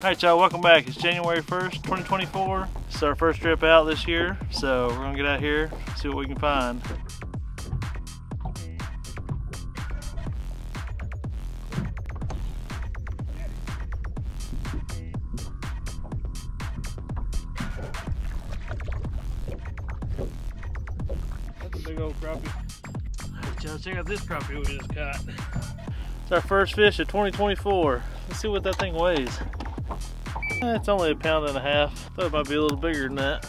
Alright y'all, welcome back. It's January 1st, 2024. It's our first trip out this year, so we're gonna get out here, see what we can find. That's a big old crappie. Alright y'all, check out this crappie we just caught. It's our first fish of 2024. Let's see what that thing weighs. Eh, It's only a pound and a half. Thought it might be a little bigger than that.